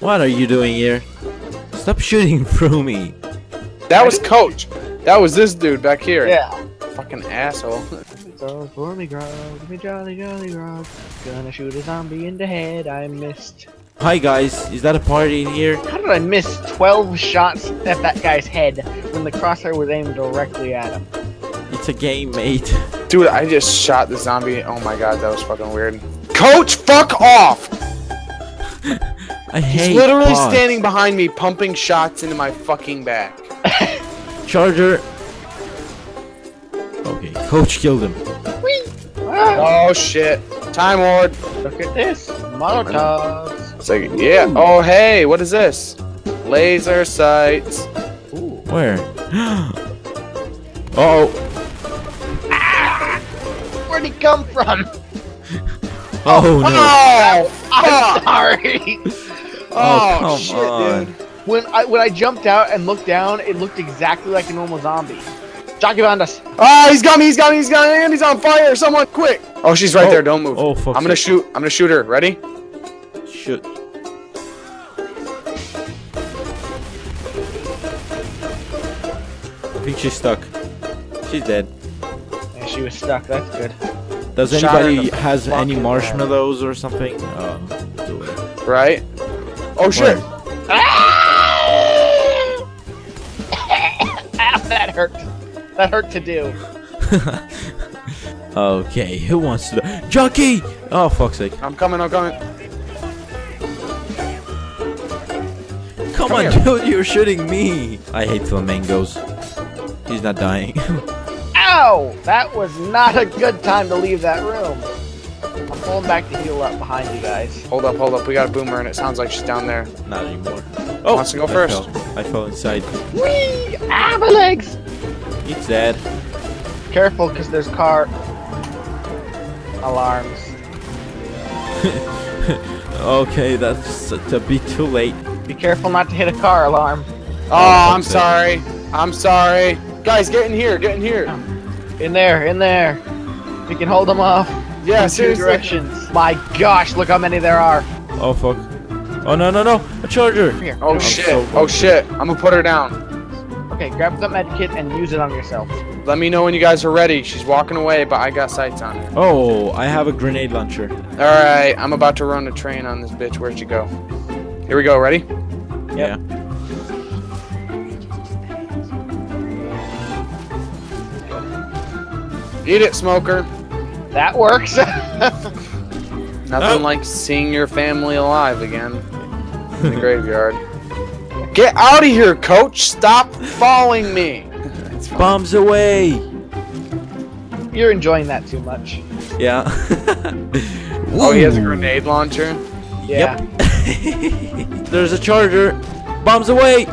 What are you doing here? Stop shooting through me. That was Coach. That was this dude back here. Yeah. Fucking asshole. So pour me grog, me jolly jolly grog. Gonna shoot a zombie in the head. I missed. Hi guys, is that a party in here? How did I miss 12 shots at that guy's head when the crosshair was aimed directly at him? It's a game, mate. Dude, I just shot the zombie. Oh my god, that was fucking weird. Coach, fuck off! I He's literally bots. standing behind me, pumping shots into my fucking back. Charger. Okay, coach killed him. Ah, Oh shit. Time Ward. look at this. Molotovs. It's like, yeah. Oh hey, what is this? Laser sights. Ooh. Where? oh. Where'd he come from? Oh no. Oh, I'm fuck. sorry. Oh, oh, come shit, on. dude. When I when I jumped out and looked down, it looked exactly like a normal zombie. Jockey found us. Oh, he's got me, he's got me, he's got me, and he's on fire. Someone, quick. Oh, she's right Oh. there. Don't move. Oh, fuck I'm gonna shoot. I'm gonna shoot her. Ready? Shoot. I think she's stuck. She's dead. And she was stuck. That's good. Does Shot anybody has any fucking marshmallows or something? Oh, do it. Right? Oh shit. Ah! Ow, that hurt. That hurt to do. okay, who wants to? Jockey! Oh fuck's sake! I'm coming. I'm coming. Come, Come on, here. dude, you're shooting me! I hate flamingos. He's not dying. Ow! That was not a good time to leave that room. I'm pulling back to heal up behind you guys. Hold up, hold up. We got a boomer, and it sounds like she's down there. not anymore. Oh, wants to go I first. fell. I fell inside. Whee! Ah, my legs! It's dead. Careful, because there's car alarms. Okay, that's a bit too late. Be careful not to hit a car alarm. Oh, Oh, I'm fuck's sorry. I'm sorry. Guys, get in here. Get in here. In there, in there. We can hold them off. Yeah, in two seriously. directions. My gosh, look how many there are. Oh fuck. Oh no no no! A charger! Here. Oh come shit. Oh, so oh shit. I'm gonna put her down. Okay, grab the med kit and use it on yourself. Let me know when you guys are ready. She's walking away, but I got sights on her. Oh, I have a grenade launcher. All right, I'm about to run a train on this bitch. Where'd you go? Here we go. Ready? Yeah. Eat it, smoker. That works. Nothing Oh. like seeing your family alive again in the graveyard. Get out of here, coach! Stop following me! It's. Bombs away! You're enjoying that too much. Yeah. Oh, he has a grenade launcher? Yeah. There's a charger. Bombs away!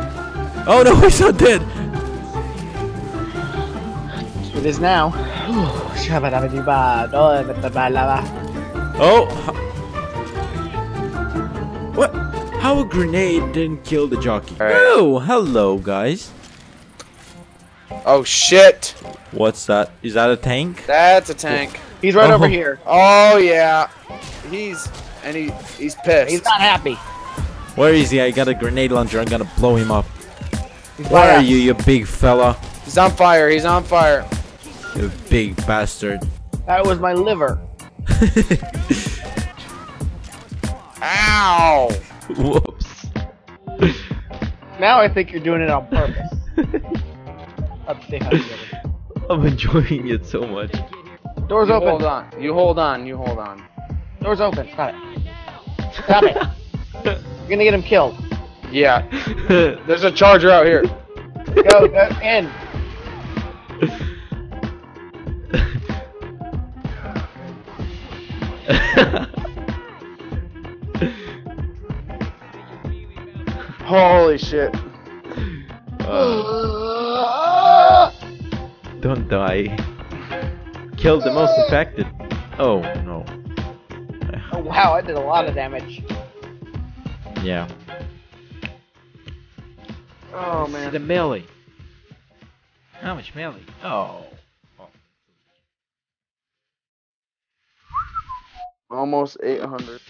Oh no, he's not dead. It is now. Oh. What? How a grenade didn't kill the jockey? Alright. Oh, hello guys. Oh shit! What's that? Is that a tank? That's a tank. He's right Oh. over here. Oh yeah. He's and he he's pissed. He's not happy. Where is he? I got a grenade launcher. I'm gonna blow him up. He's Where are you, you big fella? He's on fire. He's on fire. You big bastard. That was my liver. Ow! Whoops. Now I think you're doing it on purpose. Upstay house liver. I'm enjoying it so much. Doors You open. hold on. You hold on. You hold on. Doors open. Stop it. Stop it. You're gonna get him killed. Yeah. There's a charger out here. Go, go in. Holy shit. Uh, don't die. Kill the most affected. Oh no. Oh, wow, I did a lot of damage. Yeah. Oh man. The man. melee. How much melee? Oh. Almost 800.